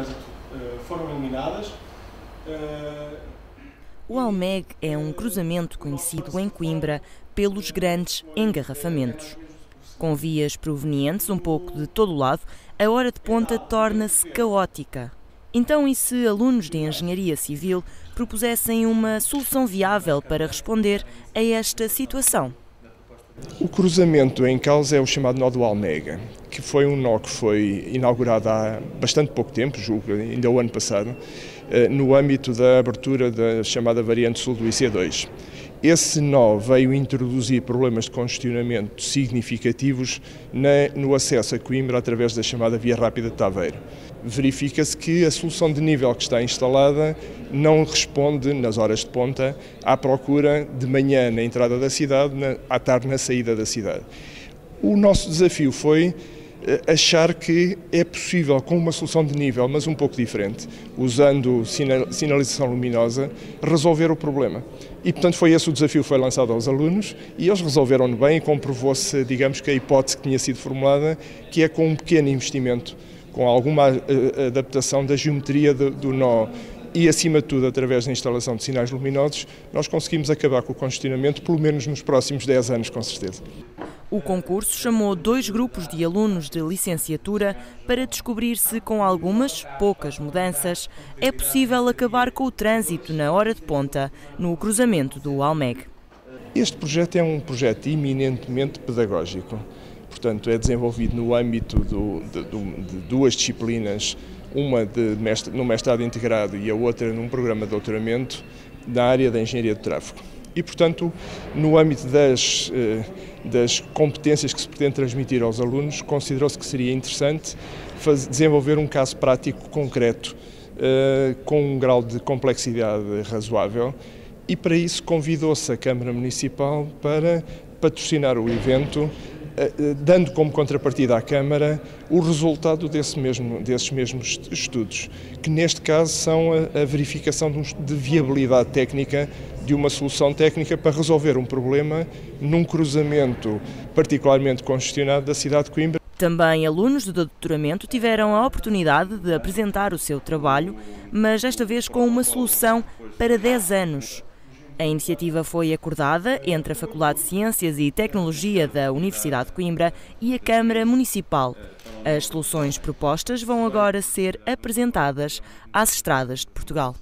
trânsito foram eliminadas. O Almeg é um cruzamento conhecido em Coimbra pelos grandes engarrafamentos. Com vias provenientes um pouco de todo o lado, a hora de ponta torna-se caótica. Então, e se alunos de engenharia civil propusessem uma solução viável para responder a esta situação? O cruzamento em causa é o chamado nó do Almega, que foi um nó que foi inaugurado há bastante pouco tempo, julgo ainda o ano passado, eh, no âmbito da abertura da chamada variante sul do IC2. Esse nó veio introduzir problemas de congestionamento significativos no acesso a Coimbra através da chamada Via Rápida de Taveiro. Verifica-se que a solução de nível que está instalada não responde, nas horas de ponta, à procura de manhã na entrada da cidade, à tarde na saída da cidade. O nosso desafio foi achar que é possível, com uma solução de nível, mas um pouco diferente, usando sinalização luminosa, resolver o problema. E, portanto, foi esse o desafio que foi lançado aos alunos e eles resolveram-no bem e comprovou-se, digamos, que a hipótese que tinha sido formulada, que é com um pequeno investimento, com alguma eh, adaptação da geometria do nó e, acima de tudo, através da instalação de sinais luminosos, nós conseguimos acabar com o congestionamento, pelo menos nos próximos 10 anos, com certeza. O concurso chamou dois grupos de alunos de licenciatura para descobrir se, com algumas, poucas mudanças, é possível acabar com o trânsito na hora de ponta, no cruzamento do Almeg. Este projeto é um projeto eminentemente pedagógico. Portanto, é desenvolvido no âmbito do, de, de, duas disciplinas, uma de mestre, no mestrado integrado e a outra num programa de doutoramento, na área da engenharia de tráfego e, portanto, no âmbito das, eh, das competências que se pretende transmitir aos alunos, considerou-se que seria interessante desenvolver um caso prático concreto eh, com um grau de complexidade razoável. E, para isso, convidou-se a Câmara Municipal para patrocinar o evento dando como contrapartida à Câmara o resultado desse mesmo, desses mesmos estudos, que neste caso são a, a verificação de, de viabilidade técnica de uma solução técnica para resolver um problema num cruzamento particularmente congestionado da cidade de Coimbra. Também alunos do doutoramento tiveram a oportunidade de apresentar o seu trabalho, mas desta vez com uma solução para 10 anos. A iniciativa foi acordada entre a Faculdade de Ciências e Tecnologia da Universidade de Coimbra e a Câmara Municipal. As soluções propostas vão agora ser apresentadas às estradas de Portugal.